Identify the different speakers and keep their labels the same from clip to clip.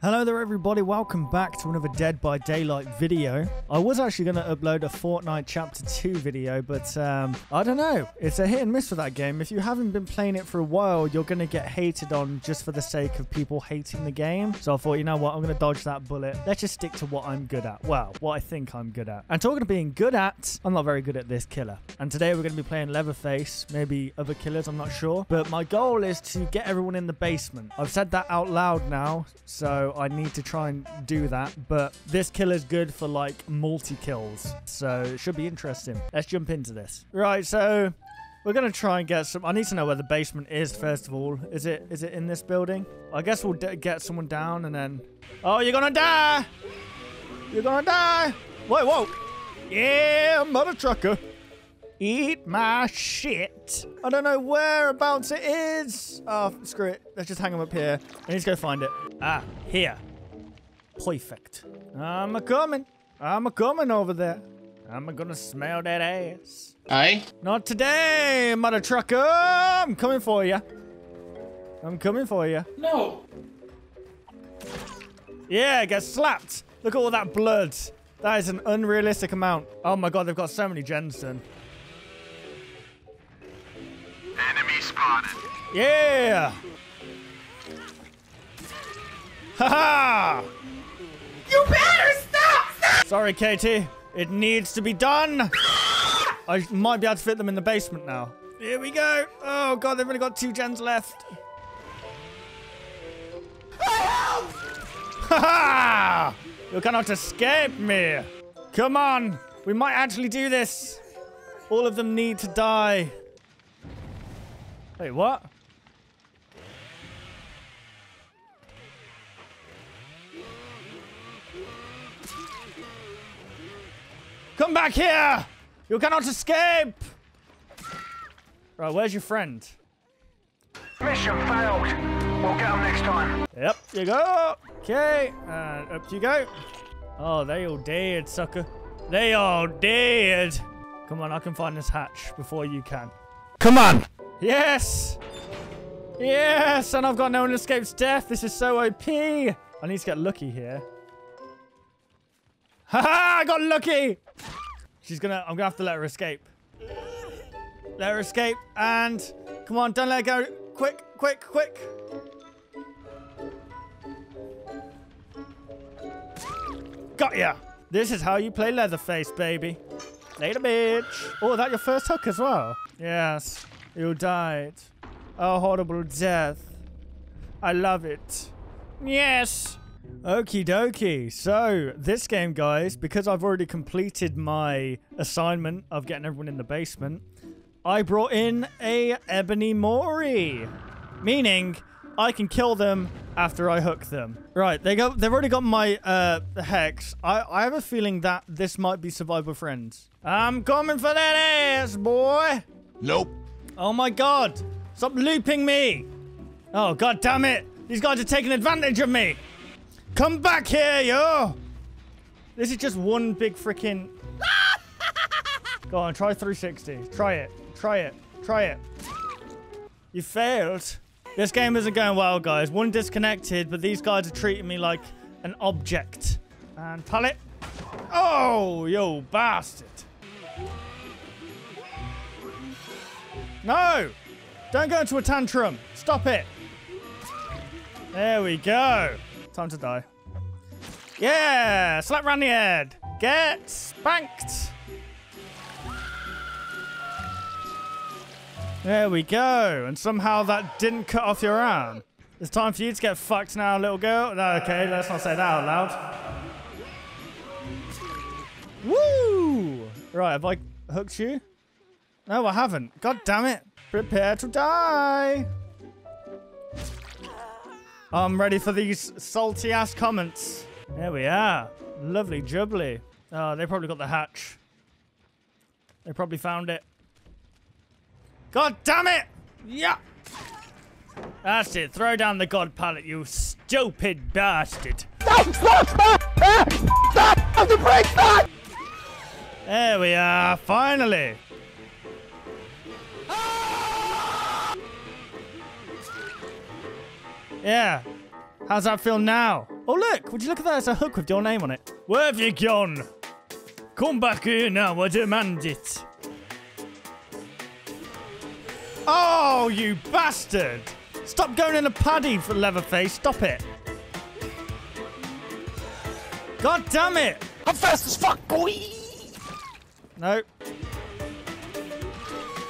Speaker 1: Hello there everybody, welcome back to another Dead by Daylight video. I was actually going to upload a Fortnite Chapter 2 video, but um, I don't know. It's a hit and miss for that game. If you haven't been playing it for a while, you're going to get hated on just for the sake of people hating the game. So I thought, you know what, I'm going to dodge that bullet. Let's just stick to what I'm good at. Well, what I think I'm good at. And talking of being good at, I'm not very good at this killer. And today we're going to be playing Leatherface, maybe other killers, I'm not sure. But my goal is to get everyone in the basement. I've said that out loud now, so I need to try and do that. But this kill is good for like multi kills, so it should be interesting. Let's jump into this. Right, so we're gonna try and get some. I need to know where the basement is first of all. Is it is it in this building? I guess we'll get someone down and then. Oh, you're gonna die! You're gonna die! Wait, whoa! Yeah, mother trucker. Eat my shit. I don't know whereabouts it is. Oh, screw it. Let's just hang him up here. I need to go find it. Ah, here. Perfect. I'm a coming. I'm a coming over there. I'm gonna smell that ass.
Speaker 2: Aye?
Speaker 1: Not today, mother trucker. I'm coming for you. I'm coming for you.
Speaker 2: No.
Speaker 1: Yeah, get slapped. Look at all that blood. That is an unrealistic amount. Oh my god, they've got so many gens done.
Speaker 3: Enemy spotted.
Speaker 1: Yeah! Haha!
Speaker 2: You better stop! stop.
Speaker 1: Sorry, Katie. It needs to be done. I might be able to fit them in the basement now. Here we go. Oh, God, they've only got two gens left. Ha ha! You cannot escape me. Come on. We might actually do this. All of them need to die. Wait, what? Come back here! You cannot escape! Right, where's your friend?
Speaker 3: Mission failed. We'll get them next time.
Speaker 1: Yep, you go. Okay, and up you go. Oh, they all dead, sucker. They all dead. Come on, I can find this hatch before you can. Come on! Yes! Yes! And I've got no one escapes death. This is so OP. I need to get lucky here. Haha! I got lucky! She's gonna... I'm gonna have to let her escape. Let her escape. And... Come on, don't let her go. Quick, quick, quick. Got ya! This is how you play Leatherface, baby. Later, bitch. Oh, that your first hook as well? Yes. You died. A horrible death. I love it. Yes. Okie dokie. So, this game, guys, because I've already completed my assignment of getting everyone in the basement, I brought in a Ebony Mori. Meaning, I can kill them after I hook them. Right, they go. They've already got my uh, hex. I, I have a feeling that this might be Survivor Friends. I'm coming for that ass, boy.
Speaker 2: Nope.
Speaker 1: Oh my god. Stop looping me. Oh, god damn it. These guys are taking advantage of me. Come back here, yo. This is just one big freaking... Go on, try 360. Try it. Try it. Try it. You failed. This game isn't going well, guys. One disconnected, but these guys are treating me like an object. And pallet. Oh, yo, bastard. No! Don't go into a tantrum. Stop it. There we go. Time to die. Yeah! Slap round the head. Get spanked. There we go. And somehow that didn't cut off your arm. It's time for you to get fucked now, little girl. No, okay, let's not say that out loud. Woo! Right, have I hooked you? No, I haven't. God damn it. Prepare to die. I'm ready for these salty ass comments. There we are. Lovely jubbly. Oh, they probably got the hatch. They probably found it. God damn it! Yeah. That's it. Throw down the god pallet, you stupid bastard.
Speaker 4: Stop! Stop! Stop! Stop! Stop the brake! Stop!
Speaker 1: There we are. Finally. Yeah. How's that feel now? Oh, look. Would you look at that? It's a hook with your name on it. Where have you gone? Come back here now. I demand it. Oh, you bastard. Stop going in a paddy for Leatherface. Stop it. God damn it.
Speaker 4: I'm fast as fuck, boy.
Speaker 1: No.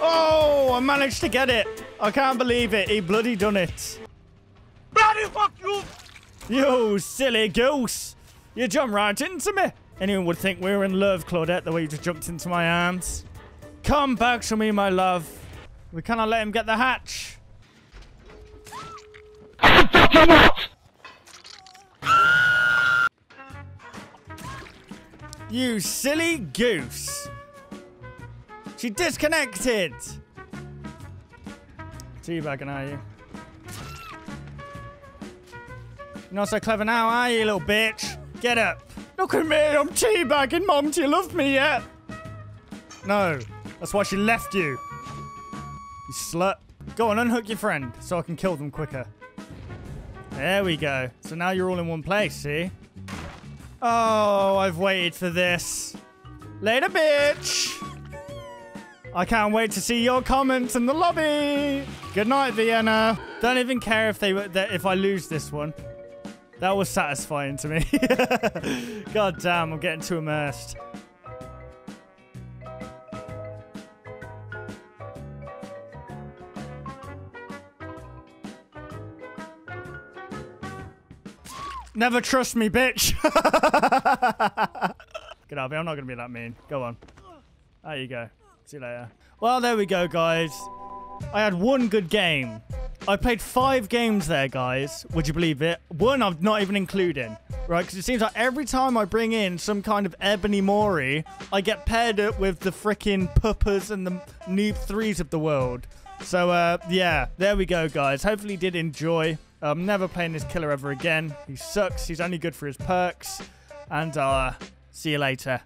Speaker 1: Oh, I managed to get it. I can't believe it. He bloody done it.
Speaker 4: You
Speaker 1: silly goose! You jumped right into me! Anyone would think we were in love, Claudette, the way you just jumped into my arms. Come back to me, my love. We cannot let him get the hatch. You silly goose! She disconnected! Teabagging, are you? You're not so clever now, are you, little bitch? Get up. Look at me, I'm teabagging, Mom. Do you love me yet? No. That's why she left you. You slut. Go on, unhook your friend so I can kill them quicker. There we go. So now you're all in one place, see? Oh, I've waited for this. Later, bitch. I can't wait to see your comments in the lobby. Good night, Vienna. Don't even care if they if I lose this one. That was satisfying to me. God damn, I'm getting too immersed. Never trust me, bitch. Get out of here. I'm not going to be that mean. Go on. There you go. See you later. Well, there we go, guys. I had one good game. I played five games there, guys. Would you believe it? One I'm not even including, right? Because it seems like every time I bring in some kind of Ebony Mori, I get paired up with the freaking puppers and the noob threes of the world. So, uh, yeah, there we go, guys. Hopefully you did enjoy. I'm never playing this killer ever again. He sucks. He's only good for his perks. And, uh, see you later.